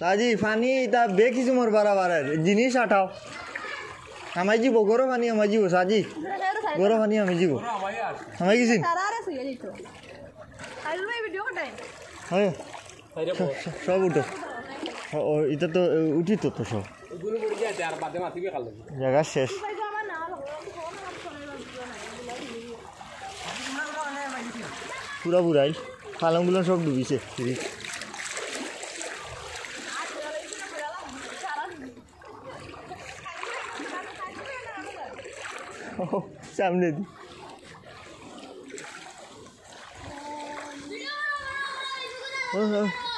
সাজি ফানি তা বেখিছো মোর বারাবার জিনিস আঠাও আমাই যাব গরম পানি আমাই যাব সাজি গরম পানি আমি যাব আমাই গেছি হ্যাঁ সব উঠো এটা তো এ, উঠি তো তো সব জায়গা শেষ পুরা পুরাই ফালংগুলো সব ডুবিছে সামনে দি 嗯。的